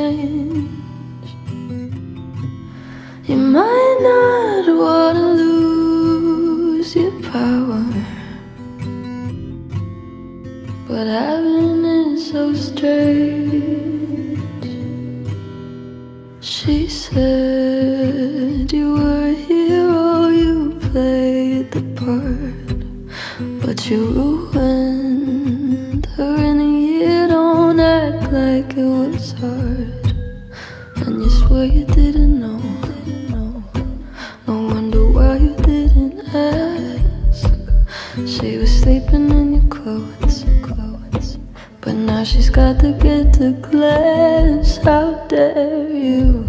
change. You might not wanna lose your power, but having it so strange. She said you were a hero, oh, you played the part, but you ruined her it was hard, and you swear you didn't know. No wonder why you didn't ask. She was sleeping in your clothes. But now she's got to get to class. How dare you?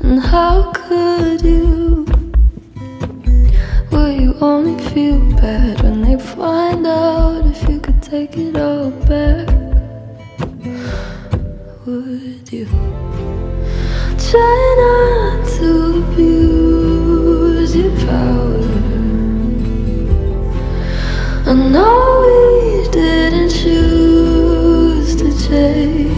And how could you? Will you only feel bad when they find out if you could take it all back? Would you? Try not to abuse your power. I know we didn't choose to change.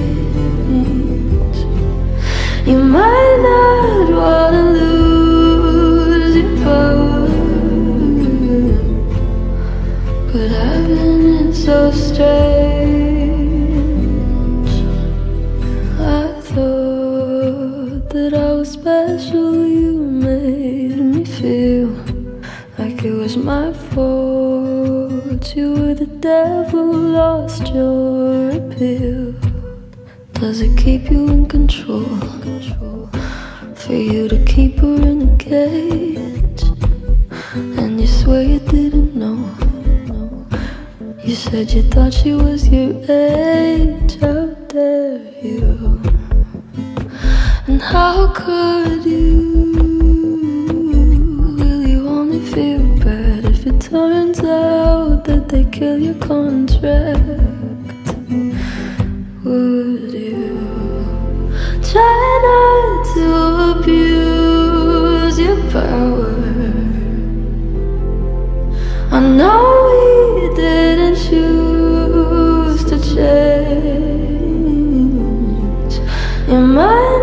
You might not wanna lose your power, but having it so strange. Like it was my fault. You were the devil, lost your appeal. Does it keep you in control? For you to keep her in a cage, and you swear you didn't know. You said you thought she was your age. How dare you? And how could you? kill your contract. Would you try not to abuse your power? I know we didn't choose to change. your mind.